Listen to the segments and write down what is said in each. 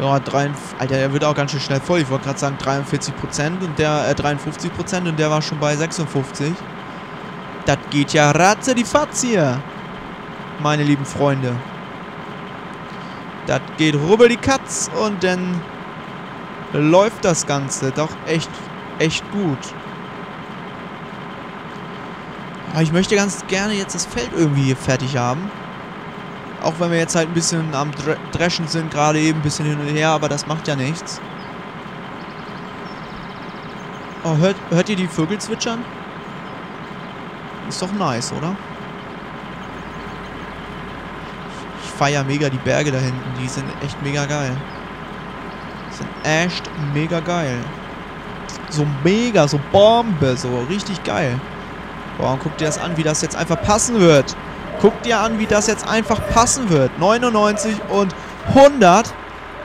Ja, 3, Alter, der wird auch ganz schön schnell voll. Ich wollte gerade sagen 43% und der, äh, 53% und der war schon bei 56. Das geht ja ratze die Fatz hier. Meine lieben Freunde. Das geht rubbel die Katz und dann läuft das Ganze doch echt, echt gut. Aber ich möchte ganz gerne jetzt das Feld irgendwie hier fertig haben. Auch wenn wir jetzt halt ein bisschen am Dreschen sind, gerade eben ein bisschen hin und her, aber das macht ja nichts. Oh, hört, hört ihr die Vögel zwitschern? Ist doch nice, oder? Ich feiere mega die Berge da hinten. Die sind echt mega geil. Sind echt mega geil. So mega, so Bombe, so richtig geil. Boah, und guck dir das an, wie das jetzt einfach passen wird. Guck dir an, wie das jetzt einfach passen wird. 99 und 100.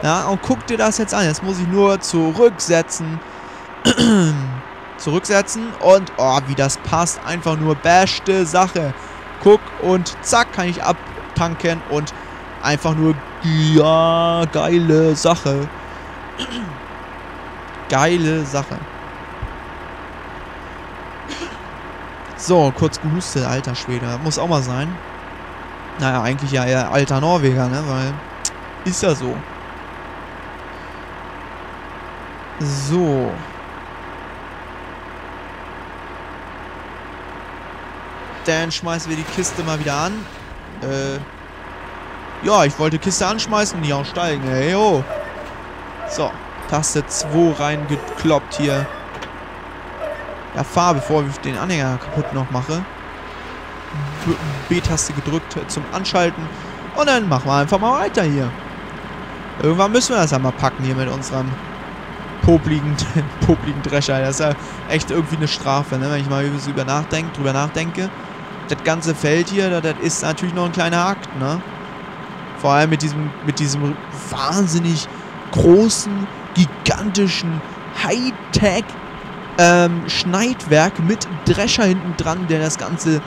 Ja, und guck dir das jetzt an. Jetzt muss ich nur zurücksetzen. zurücksetzen. Und, oh, wie das passt. Einfach nur beste Sache. Guck und zack, kann ich abtanken. Und einfach nur, ja, geile Sache. geile Sache. So, kurz gehustet, alter Schwede. Muss auch mal sein. Naja, eigentlich ja eher alter Norweger, ne? Weil ist ja so. So. Dann schmeißen wir die Kiste mal wieder an. Äh. Ja, ich wollte Kiste anschmeißen und nicht aussteigen. Ey, yo. So. Taste 2 reingekloppt hier. Ja, fahr, bevor ich den Anhänger kaputt noch mache. B-Taste gedrückt zum Anschalten. Und dann machen wir einfach mal weiter hier. Irgendwann müssen wir das ja mal packen hier mit unserem popligen, popligen Drescher. Das ist ja echt irgendwie eine Strafe, ne? wenn ich mal über nachdenke, drüber nachdenke. Das ganze Feld hier, das, ist natürlich noch ein kleiner Akt, ne? Vor allem mit diesem, mit diesem wahnsinnig großen, gigantischen Hightech ähm, Schneidwerk mit Drescher hinten dran, der das ganze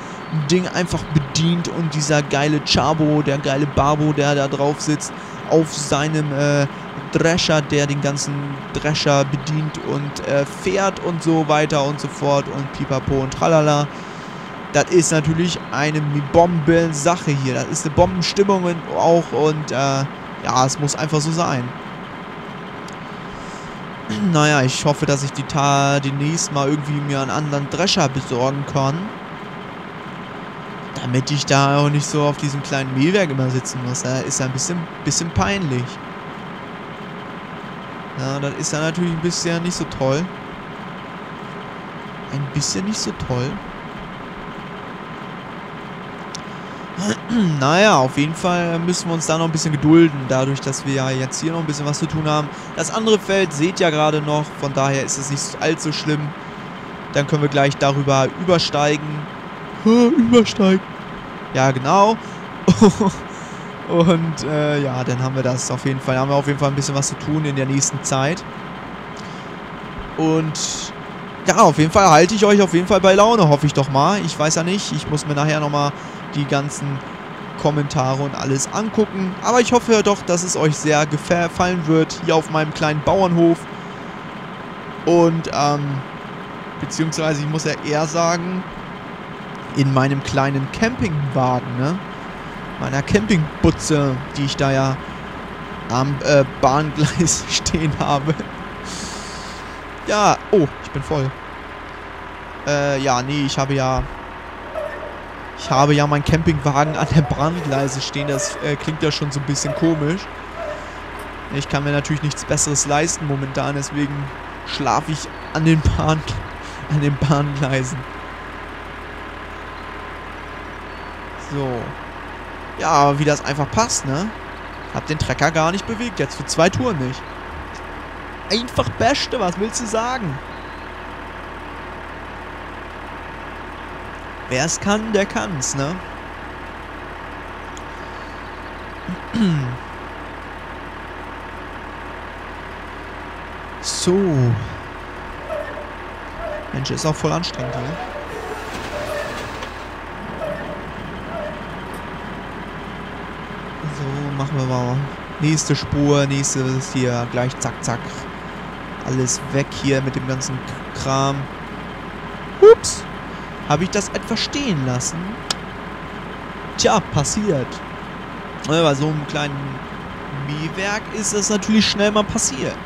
Ding einfach bedient und dieser geile Chabo, der geile Babo, der da drauf sitzt, auf seinem äh, Drescher, der den ganzen Drescher bedient und äh, fährt und so weiter und so fort und pipapo und tralala. Das ist natürlich eine Bombensache hier. Das ist eine Bombenstimmung auch und äh, ja, es muss einfach so sein. Naja, ich hoffe, dass ich die Ta demnächst mal irgendwie mir einen anderen Drescher besorgen kann. Damit ich da auch nicht so auf diesem kleinen Mehlwerk immer sitzen muss. Das ist ja ein bisschen, bisschen peinlich. Ja, das ist ja natürlich ein bisschen nicht so toll. Ein bisschen nicht so toll. naja, auf jeden Fall müssen wir uns da noch ein bisschen gedulden, dadurch, dass wir ja jetzt hier noch ein bisschen was zu tun haben. Das andere Feld seht ihr gerade noch, von daher ist es nicht allzu schlimm. Dann können wir gleich darüber übersteigen. übersteigen. Ja, genau. Und äh, ja, dann haben wir das auf jeden Fall. Haben wir auf jeden Fall ein bisschen was zu tun in der nächsten Zeit. Und ja, auf jeden Fall halte ich euch auf jeden Fall bei Laune, hoffe ich doch mal. Ich weiß ja nicht, ich muss mir nachher nochmal die ganzen Kommentare und alles angucken. Aber ich hoffe doch, dass es euch sehr gefallen wird hier auf meinem kleinen Bauernhof. Und, ähm, beziehungsweise ich muss ja eher sagen, in meinem kleinen Campingwagen, ne? Meiner Campingbutze, die ich da ja am äh, Bahngleis stehen habe. Ja, oh, ich bin voll. Äh, ja, nee, ich habe ja ich habe ja meinen Campingwagen an der Bahngleise stehen. Das äh, klingt ja schon so ein bisschen komisch. Ich kann mir natürlich nichts Besseres leisten momentan, deswegen schlafe ich an den, Bahn, an den Bahngleisen. So. Ja, wie das einfach passt, ne? Hab den Trecker gar nicht bewegt, jetzt für zwei Touren nicht. Einfach Beste, was willst du sagen? Wer es kann, der kann's, ne? So. Mensch, ist auch voll anstrengend hier. So, machen wir mal Nächste Spur, nächstes hier, gleich zack, zack. Alles weg hier mit dem ganzen Kram. Ups. Habe ich das etwas stehen lassen? Tja, passiert. Bei so einem kleinen Mähwerk ist das natürlich schnell mal passiert.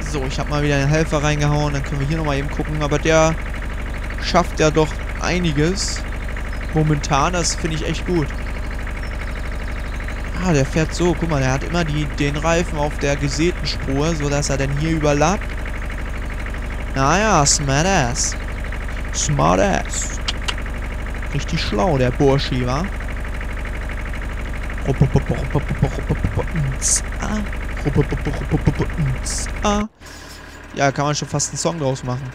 So, ich habe mal wieder den Helfer reingehauen. Dann können wir hier nochmal eben gucken. Aber der schafft ja doch einiges. Momentan, das finde ich echt gut. Ah, der fährt so. Guck mal, der hat immer die, den Reifen auf der gesäten Spur, sodass er dann hier überlappt. Naja, smartass. Smartass. Richtig schlau, der Burschi, wa? Ja, kann man schon fast einen Song draus machen.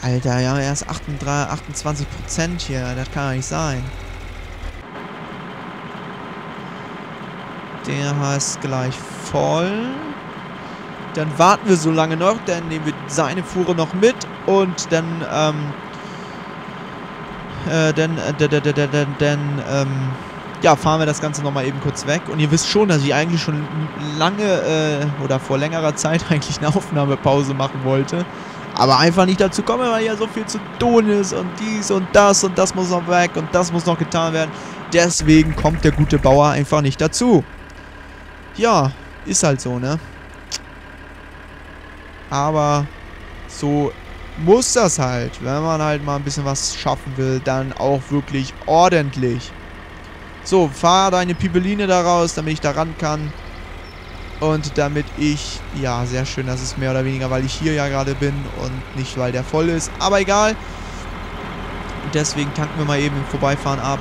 Alter, ja, er ist 28, 28% hier. Das kann ja nicht sein. Der heißt gleich voll. Dann warten wir so lange noch, dann nehmen wir seine Fuhre noch mit und dann, ähm, äh, dann, äh, dann, dann, ähm, ja, fahren wir das Ganze nochmal eben kurz weg. Und ihr wisst schon, dass ich eigentlich schon lange, äh, oder vor längerer Zeit eigentlich eine Aufnahmepause machen wollte. Aber einfach nicht dazu komme, weil ja so viel zu tun ist und dies und das und das muss noch weg und das muss noch getan werden. Deswegen kommt der gute Bauer einfach nicht dazu. Ja, ist halt so, ne? Aber so muss das halt. Wenn man halt mal ein bisschen was schaffen will, dann auch wirklich ordentlich. So, fahr deine Pipeline da raus, damit ich da ran kann. Und damit ich, ja, sehr schön, das ist mehr oder weniger, weil ich hier ja gerade bin und nicht, weil der voll ist. Aber egal. Deswegen tanken wir mal eben im Vorbeifahren ab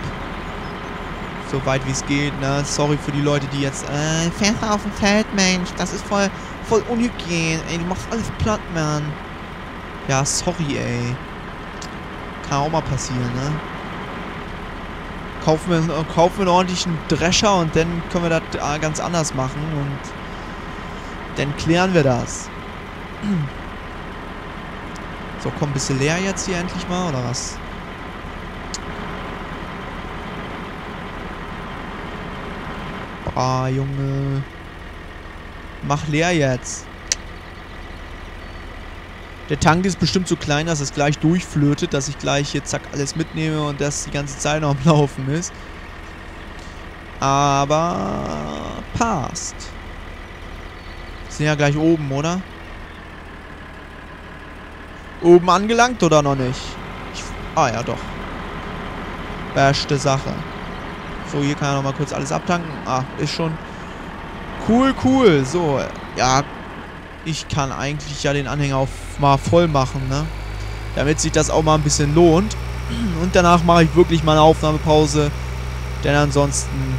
so weit wie es geht, ne? Sorry für die Leute, die jetzt, äh, fährst auf dem Feld, Mensch, das ist voll, voll unhygienisch, ey, du machst alles platt, Mann. Ja, sorry, ey. Kann auch mal passieren, ne? Kaufen wir, äh, kaufen wir einen ordentlichen Drescher und dann können wir das äh, ganz anders machen und dann klären wir das. So, komm, ein bisschen leer jetzt hier endlich mal, oder was? Ah, Junge. Mach leer jetzt. Der Tank ist bestimmt so klein, dass es gleich durchflötet, dass ich gleich hier zack alles mitnehme und das die ganze Zeit noch am Laufen ist. Aber passt. Sind ja gleich oben, oder? Oben angelangt oder noch nicht? Ich, ah ja, doch. Beste Sache. So, hier kann er nochmal kurz alles abtanken. Ah, ist schon cool, cool. So, ja, ich kann eigentlich ja den Anhänger auf mal voll machen, ne? Damit sich das auch mal ein bisschen lohnt. Und danach mache ich wirklich mal eine Aufnahmepause. Denn ansonsten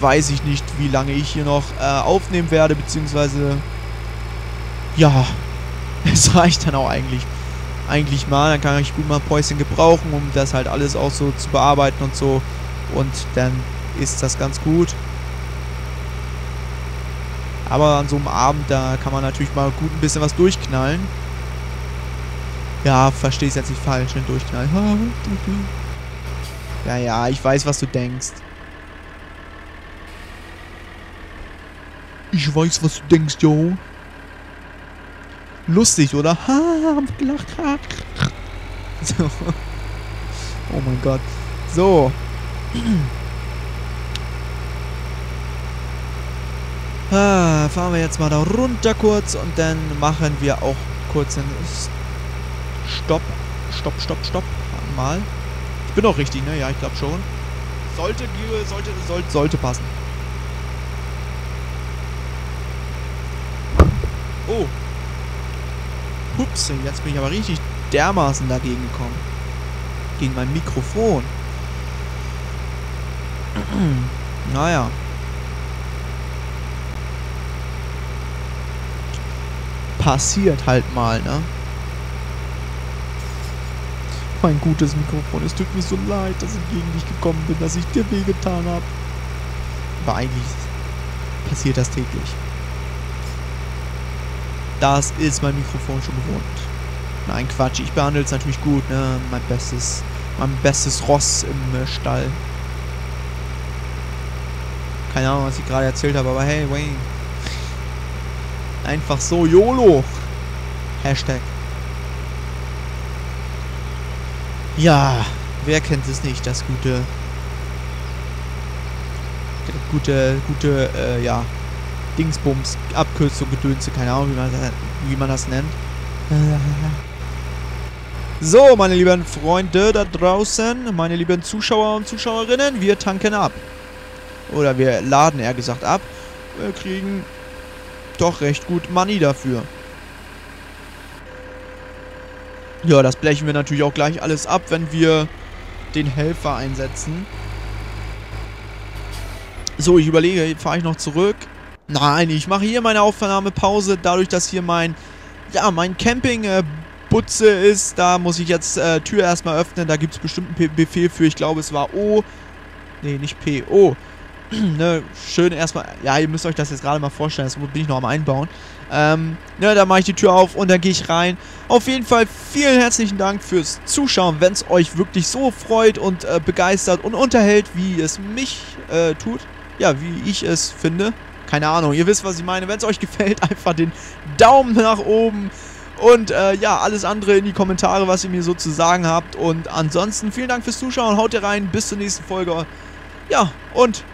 weiß ich nicht, wie lange ich hier noch äh, aufnehmen werde, beziehungsweise ja, es reicht dann auch eigentlich eigentlich mal. Dann kann ich gut mal ein Päuschen gebrauchen, um das halt alles auch so zu bearbeiten und so. Und dann ist das ganz gut. Aber an so einem Abend, da kann man natürlich mal gut ein bisschen was durchknallen. Ja, versteh's jetzt nicht falsch, ne? Durchknallen. Ja, ja, ich weiß, was du denkst. Ich weiß, was du denkst, yo. Lustig, oder? Ha, haben gelacht. So. Oh mein Gott. So. Ah, fahren wir jetzt mal da runter kurz und dann machen wir auch kurz einen Stopp. Stopp, stopp, stopp. Mal. Ich bin auch richtig, ne? Ja, ich glaube schon. Sollte, sollte, sollte, sollte passen. Oh. Ups, jetzt bin ich aber richtig dermaßen dagegen gekommen. Gegen mein Mikrofon. Naja. Passiert halt mal, ne? Mein gutes Mikrofon, es tut mir so leid, dass ich gegen dich gekommen bin, dass ich dir wehgetan habe. Aber eigentlich passiert das täglich. Das ist mein Mikrofon schon gewohnt. Nein, Quatsch, ich behandle es natürlich gut, ne? Mein Bestes Mein bestes Ross im Stall. Keine Ahnung, was ich gerade erzählt habe, aber hey, Wayne. Einfach so, YOLO. Hashtag. Ja, wer kennt es nicht, das gute, gute, gute, äh, ja, Dingsbums, Abkürzung, Gedönse, keine Ahnung, wie man, wie man das nennt. So, meine lieben Freunde da draußen, meine lieben Zuschauer und Zuschauerinnen, wir tanken ab. Oder wir laden eher gesagt ab. Wir kriegen doch recht gut Money dafür. Ja, das blechen wir natürlich auch gleich alles ab, wenn wir den Helfer einsetzen. So, ich überlege, fahre ich noch zurück? Nein, ich mache hier meine Aufnahmepause, dadurch, dass hier mein, ja, mein Camping-Butze äh, ist. Da muss ich jetzt äh, Tür erstmal öffnen, da gibt es bestimmt einen Befehl für, ich glaube, es war O. Nee, nicht P, O. ne, schön erstmal, ja, ihr müsst euch das jetzt gerade mal vorstellen, das bin ich noch am Einbauen. Ähm, ne, da mache ich die Tür auf und dann gehe ich rein. Auf jeden Fall vielen herzlichen Dank fürs Zuschauen, wenn es euch wirklich so freut und äh, begeistert und unterhält, wie es mich äh, tut. Ja, wie ich es finde. Keine Ahnung, ihr wisst, was ich meine. Wenn es euch gefällt, einfach den Daumen nach oben. Und äh, ja, alles andere in die Kommentare, was ihr mir so zu sagen habt. Und ansonsten vielen Dank fürs Zuschauen. Haut rein. Bis zur nächsten Folge. Ja, und